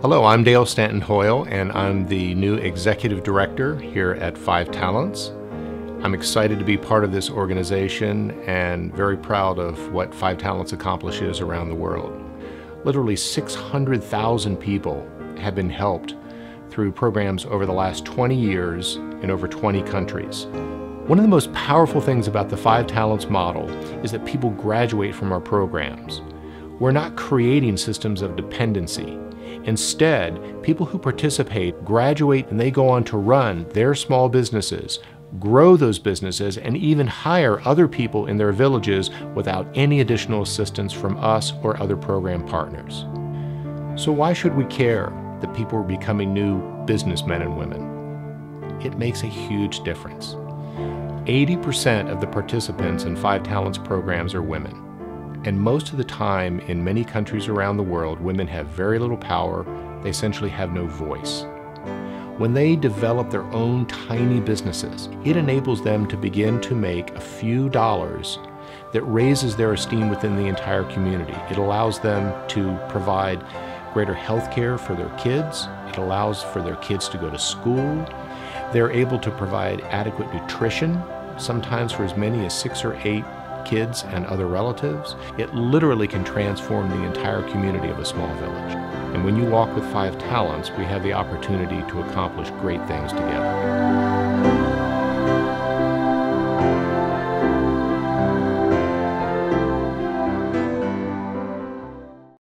Hello, I'm Dale Stanton Hoyle, and I'm the new executive director here at Five Talents. I'm excited to be part of this organization and very proud of what Five Talents accomplishes around the world. Literally 600,000 people have been helped through programs over the last 20 years in over 20 countries. One of the most powerful things about the Five Talents model is that people graduate from our programs. We're not creating systems of dependency. Instead, people who participate graduate and they go on to run their small businesses, grow those businesses, and even hire other people in their villages without any additional assistance from us or other program partners. So why should we care that people are becoming new businessmen and women? It makes a huge difference. 80% of the participants in Five Talents programs are women. And most of the time, in many countries around the world, women have very little power. They essentially have no voice. When they develop their own tiny businesses, it enables them to begin to make a few dollars that raises their esteem within the entire community. It allows them to provide greater health care for their kids. It allows for their kids to go to school. They're able to provide adequate nutrition, sometimes for as many as six or eight kids and other relatives, it literally can transform the entire community of a small village. And when you walk with five talents, we have the opportunity to accomplish great things together.